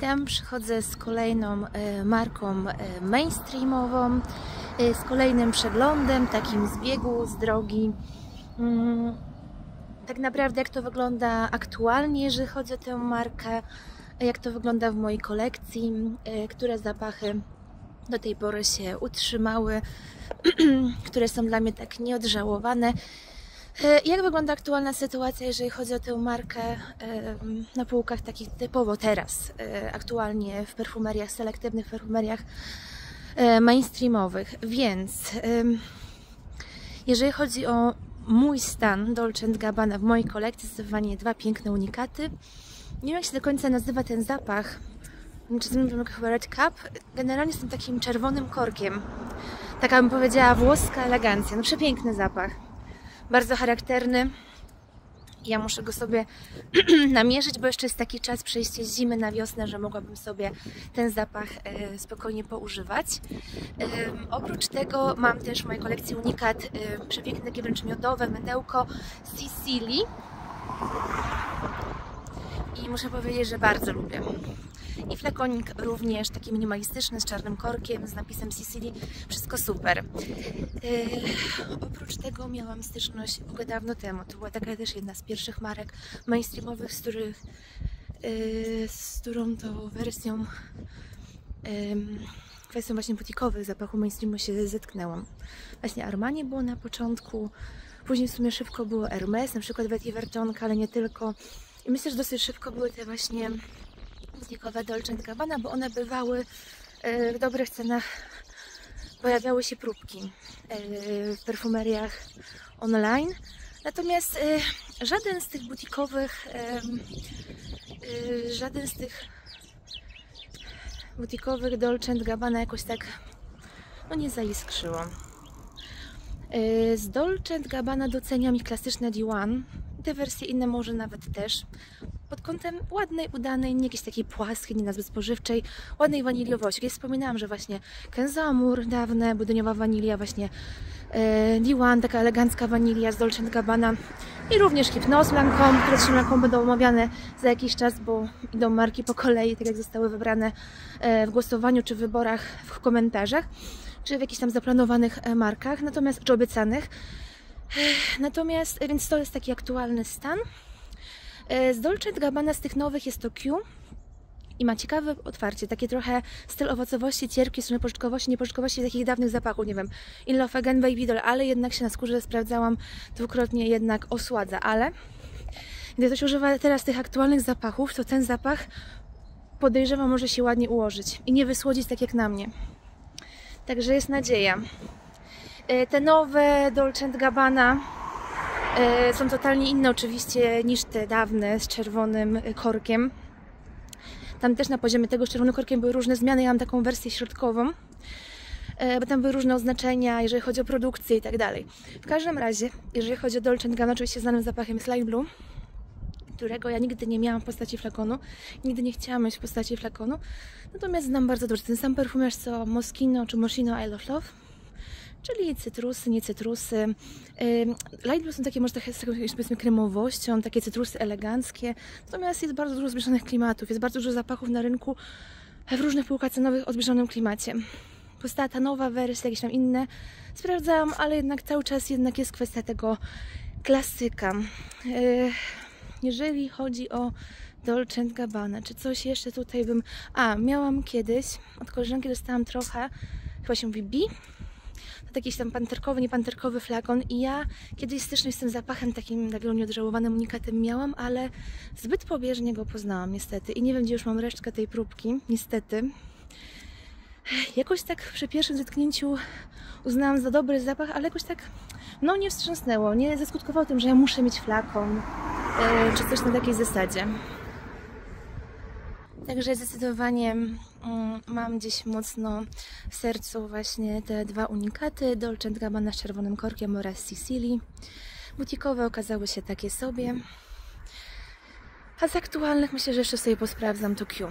Witam, przychodzę z kolejną e, marką e, mainstreamową, e, z kolejnym przeglądem, takim z biegu, z drogi. Mm, tak naprawdę jak to wygląda aktualnie, jeżeli chodzi o tę markę, jak to wygląda w mojej kolekcji, które zapachy do tej pory się utrzymały, które są dla mnie tak nieodżałowane. E, jak wygląda aktualna sytuacja, jeżeli chodzi o tę markę e, na półkach takich typowo teraz, e, aktualnie w perfumeriach, selektywnych perfumeriach mainstreamowych? Więc jeżeli chodzi o mój stan Dolce Gabbana w mojej kolekcji, zdecydowanie dwa piękne unikaty. Nie wiem jak się do końca nazywa ten zapach, czy to chyba Red Cup. Generalnie tym takim czerwonym korkiem. Taka bym powiedziała włoska elegancja. No przepiękny zapach bardzo charakterny. Ja muszę go sobie namierzyć, bo jeszcze jest taki czas przejście z zimy na wiosnę, że mogłabym sobie ten zapach e, spokojnie poużywać. Oprócz tego mam też w mojej kolekcji unikat e, przepiękne, takie wręcz miodowe mydełko Sicilii. I muszę powiedzieć, że bardzo lubię. I flakonik również taki minimalistyczny z czarnym korkiem, z napisem Sicily. Wszystko super. Yy, oprócz tego miałam styczność ogólnie dawno temu. To była taka też jedna z pierwszych marek mainstreamowych, z których yy, z którą to wersją kwestią właśnie butikowych zapachu mainstreamu się zetknęłam. Właśnie Armani było na początku, później w sumie szybko było Hermes, na przykład Betty ale nie tylko. I myślę, że dosyć szybko były te właśnie butikowe Dolce Gabbana, bo one bywały e, w dobrych cenach. Pojawiały się próbki e, w perfumeriach online. Natomiast e, żaden z tych butikowych, żaden z tych butikowych Dolce Gabbana jakoś tak no nie zaiskrzyło. Z Dolce Gabbana doceniam ich klasyczne D1. Te wersje inne może nawet też pod kątem ładnej, udanej, nie jakiejś takiej płaskiej, nie nazwy spożywczej, ładnej waniliowości. Jak wspominałam, że właśnie Kenzamur, dawne, budyniowa wanilia, właśnie e, Diwan, taka elegancka wanilia z Dolce Gabbana i również Hypnose Lancome, które z Lancome będą omawiane za jakiś czas, bo idą marki po kolei, tak jak zostały wybrane e, w głosowaniu czy wyborach w komentarzach, czy w jakichś tam zaplanowanych e, markach, natomiast, czy obiecanych. E, natomiast, więc to jest taki aktualny stan. E, z Dolce Gabbana z tych nowych jest to Q i ma ciekawe otwarcie, takie trochę styl owocowości, cierpki, strony pożyczkowości, niepożyczkowości takich dawnych zapachów, nie wiem, In Love Again, Baby Doll, ale jednak się na skórze sprawdzałam dwukrotnie, jednak osładza, ale gdy ktoś używa teraz tych aktualnych zapachów, to ten zapach podejrzewam może się ładnie ułożyć i nie wysłodzić tak jak na mnie. Także jest nadzieja. E, te nowe Dolce Gabbana są totalnie inne oczywiście niż te dawne z czerwonym korkiem. Tam też na poziomie tego z czerwonym korkiem były różne zmiany. Ja mam taką wersję środkową, e, bo tam były różne oznaczenia, jeżeli chodzi o produkcję i tak dalej. W każdym razie, jeżeli chodzi o Dolce Gabbana, oczywiście znanym zapachem jest Blue, którego ja nigdy nie miałam w postaci flakonu, nigdy nie chciałam mieć w postaci flakonu, natomiast znam bardzo dobrze ten sam perfumiarz co Moschino czy Moschino I Love Love czyli cytrusy, nie cytrusy. Light blue są takie może trochę z taką powiedzmy kremowością, takie cytrusy eleganckie, natomiast jest bardzo dużo zbliżonych klimatów, jest bardzo dużo zapachów na rynku w różnych półkach cenowych o zbliżonym klimacie. Powstała ta nowa wersja, jakieś tam inne, sprawdzałam, ale jednak cały czas jednak jest kwestia tego klasyka. Jeżeli chodzi o Dolce Gabbana, czy coś jeszcze tutaj bym... A, miałam kiedyś, od koleżanki dostałam trochę, chyba się mówi B, jakiś tam panterkowy, niepanterkowy flakon i ja kiedyś styczność z tym zapachem takim takim nieodżałowanym unikatem miałam, ale zbyt pobieżnie go poznałam niestety i nie wiem, gdzie już mam resztkę tej próbki, niestety. Jakoś tak przy pierwszym zetknięciu uznałam za dobry zapach, ale jakoś tak no nie wstrząsnęło, nie zaskutkowało tym, że ja muszę mieć flakon yy, czy coś na takiej zasadzie. Także zdecydowanie mam gdzieś mocno w sercu właśnie te dwa unikaty Dolce Gabbana z czerwonym korkiem oraz Sicily. Butikowe okazały się takie sobie. A z aktualnych myślę, że jeszcze sobie posprawdzam to Q.